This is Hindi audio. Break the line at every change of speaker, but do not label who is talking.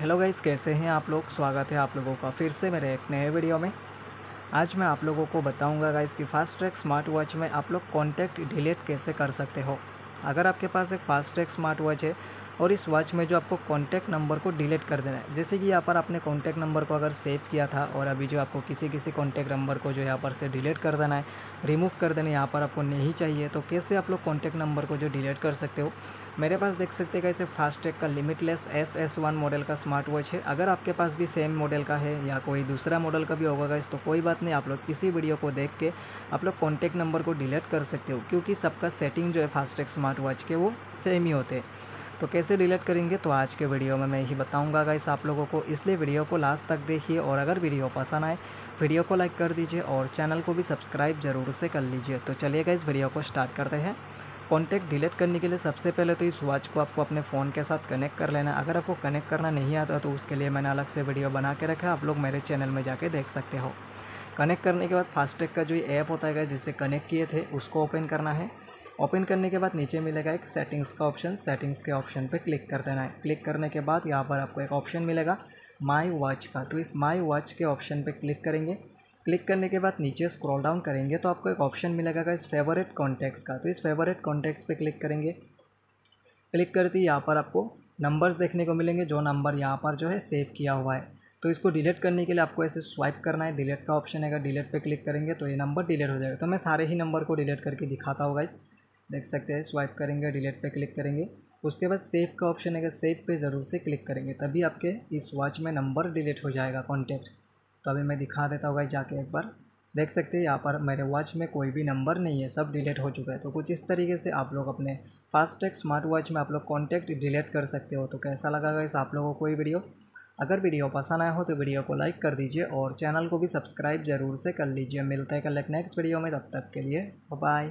हेलो गाइस कैसे हैं आप लोग? स्वागत है आप लोगों का फिर से मेरे एक नए वीडियो में। आज मैं आप लोगों को बताऊँगा गाइस कि फास्ट ट्रैक स्मार्ट वॉच में आप लोग कॉन्टैक्ट डिलीट कैसे कर सकते हो। अगर आपके पास एक फास्ट ट्रैक स्मार्ट वॉच है और इस वॉच में जो आपको कॉन्टैक्ट नंबर को डिलीट कर देना है। जैसे कि यहाँ पर आपने कॉन्टैक्ट नंबर को अगर सेव किया था और अभी जो आपको किसी किसी कॉन्टैक्ट नंबर को जो यहाँ पर से डिलीट कर देना है रिमूव कर देना यहाँ पर आपको नहीं चाहिए तो कैसे आप लोग कॉन्टैक्ट नंबर को जो डिलीट कर सकते हो? मेरे पास देख सकते हैं कैसे फास्टैग का limitless F S one model का स्मार्ट वॉच है। अगर आपके पास भी सेम मॉडल का है या कोई दूसरा मॉडल का भी होगा गाइस तो कोई बात नहीं, आप लोग इसी वीडियो को देख के आप लोग कॉन्टैक्ट नंबर को डिलीट कर सकते हो, क्योंकि सबका सेटिंग जो है फास्टैग स्मार्ट वॉच के वो सेम ही होते हैं। तो कैसे डिलीट करेंगे? तो आज के वीडियो में मैं यही बताऊँगा गाइस आप लोगों को। इसलिए वीडियो को लास्ट तक देखिए और अगर वीडियो पसंद आए वीडियो को लाइक कर दीजिए और चैनल को भी सब्सक्राइब ज़रूर से कर लीजिए। तो चलिए गाइस वीडियो को स्टार्ट करते हैं। कॉन्टैक्ट डिलीट करने के लिए सबसे पहले तो इस वॉच को आपको अपने फ़ोन के साथ कनेक्ट कर लेना अगर आपको कनेक्ट करना नहीं आता तो उसके लिए मैंने अलग से वीडियो बना के रखा आप लोग मेरे चैनल में जाके देख सकते हो। कनेक्ट करने के बाद फास्टैग का जो ऐप होता है जिससे कनेक्ट किए थे, उसको ओपन करना है। ओपन करने के बाद नीचे मिलेगा एक सेटिंग्स का ऑप्शन सेटिंग्स के ऑप्शन पे क्लिक कर देना है। क्लिक करने के बाद यहाँ पर आपको एक ऑप्शन मिलेगा माई वॉच का। तो इस माई वॉच के ऑप्शन पे क्लिक करेंगे। क्लिक करने के बाद नीचे स्क्रॉल डाउन करेंगे तो आपको एक ऑप्शन मिलेगा इस फेवरेट कॉन्टैक्ट्स का। तो इस फेवरेट कॉन्टैक्ट्स पे क्लिक करेंगे। क्लिक करते ही यहाँ पर आपको नंबर्स देखने को मिलेंगे, जो नंबर यहाँ पर जो है सेव किया हुआ है। तो इसको डिलीट करने के लिए आपको ऐसे स्वाइप करना है। डिलीट का ऑप्शन है, अगर डिलीट पे क्लिक करेंगे तो ये नंबर डिलीट हो जाएगा। तो मैं सारे ही नंबर को डिलीट करके दिखाता हूँ गाइस देख सकते हैं स्वाइप करेंगे डिलीट पे क्लिक करेंगे। उसके बाद सेव का ऑप्शन है सेव पे ज़रूर से क्लिक करेंगे, तभी आपके इस वॉच में नंबर डिलीट हो जाएगा कॉन्टैक्ट तो अभी मैं दिखा देता हूँ जाके एक बार। देख सकते हैं, यहाँ पर मेरे वॉच में कोई भी नंबर नहीं है, सब डिलीट हो चुका है। तो कुछ इस तरीके से आप लोग अपने फास्टैग स्मार्ट वॉच में आप लोग कॉन्टैक्ट डिलीट कर सकते हो। तो कैसा लगा इस आप लोगों को ये वीडियो अगर वीडियो पसंद आया हो तो वीडियो को लाइक कर दीजिए और चैनल को भी सब्सक्राइब ज़रूर से कर लीजिए। मिलते हैं कल एक नेक्स्ट वीडियो में, तब तक के लिए बाय